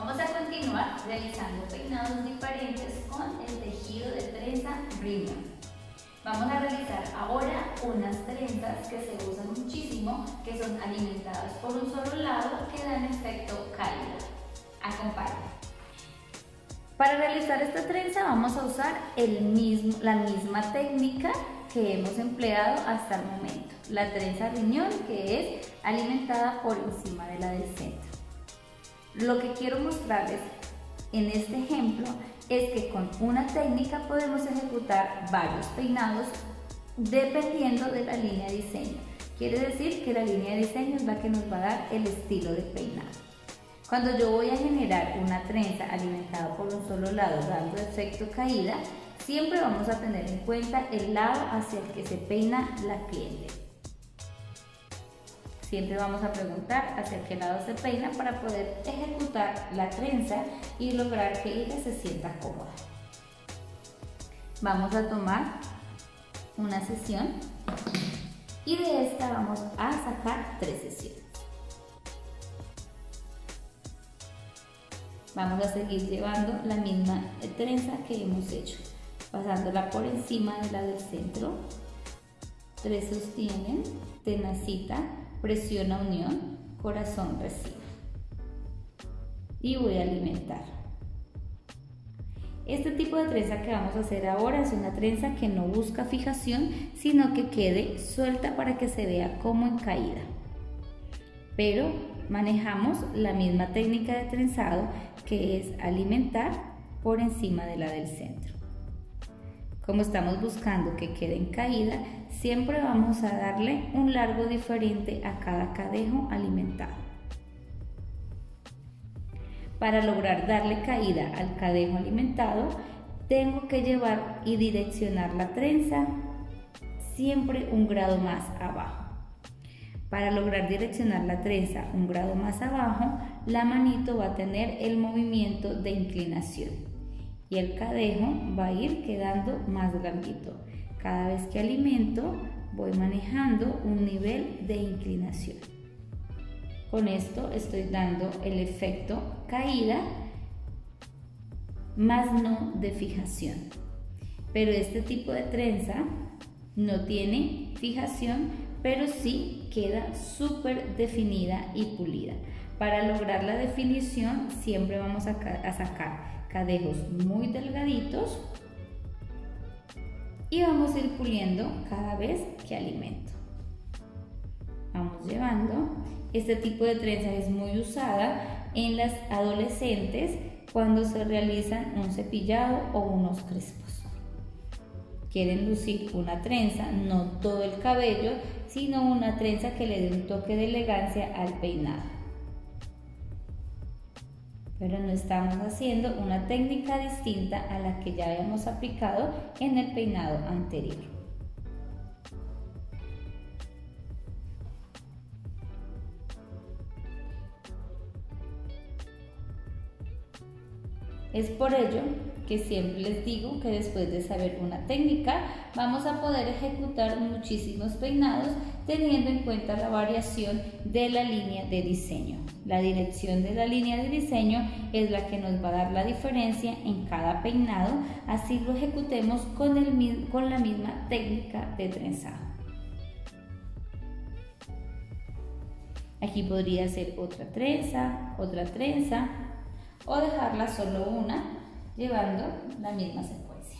Vamos a continuar realizando peinados diferentes con el tejido de trenza riñón. Vamos a realizar ahora unas trenzas que se usan muchísimo, que son alimentadas por un solo lado, que dan efecto cálido. Acompáñenme. Para realizar esta trenza vamos a usar el mismo, la misma técnica que hemos empleado hasta el momento. La trenza riñón que es alimentada por encima de la del centro. Lo que quiero mostrarles en este ejemplo es que con una técnica podemos ejecutar varios peinados dependiendo de la línea de diseño. Quiere decir que la línea de diseño es la que nos va a dar el estilo de peinado. Cuando yo voy a generar una trenza alimentada por un solo lado dando efecto caída, siempre vamos a tener en cuenta el lado hacia el que se peina la cliente. Siempre vamos a preguntar hacia qué lado se peina para poder ejecutar la trenza y lograr que ella se sienta cómoda. Vamos a tomar una sesión y de esta vamos a sacar tres sesiones. Vamos a seguir llevando la misma trenza que hemos hecho, pasándola por encima de la del centro. Tres sostienen, tenacita, presiona unión, corazón recibe. Y voy a alimentar. Este tipo de trenza que vamos a hacer ahora es una trenza que no busca fijación, sino que quede suelta para que se vea como en caída. Pero manejamos la misma técnica de trenzado que es alimentar por encima de la del centro. Como estamos buscando que quede en caída, siempre vamos a darle un largo diferente a cada cadejo alimentado. Para lograr darle caída al cadejo alimentado, tengo que llevar y direccionar la trenza siempre un grado más abajo. Para lograr direccionar la trenza un grado más abajo, la manito va a tener el movimiento de inclinación y el cadejo va a ir quedando más larguito. Cada vez que alimento voy manejando un nivel de inclinación. Con esto estoy dando el efecto caída más no de fijación. Pero este tipo de trenza no tiene fijación, pero sí queda súper definida y pulida. Para lograr la definición siempre vamos a, sacar cadejos muy delgaditos y vamos a ir puliendo cada vez que alimento. Vamos llevando. Este tipo de trenza es muy usada en las adolescentes cuando se realizan un cepillado o unos crespos. Quieren lucir una trenza, no todo el cabello, sino una trenza que le dé un toque de elegancia al peinado pero no estamos haciendo una técnica distinta a la que ya habíamos aplicado en el peinado anterior. Es por ello que siempre les digo que después de saber una técnica vamos a poder ejecutar muchísimos peinados teniendo en cuenta la variación de la línea de diseño. La dirección de la línea de diseño es la que nos va a dar la diferencia en cada peinado, así lo ejecutemos con, el, con la misma técnica de trenzado. Aquí podría ser otra trenza, otra trenza o dejarla solo una llevando la misma secuencia.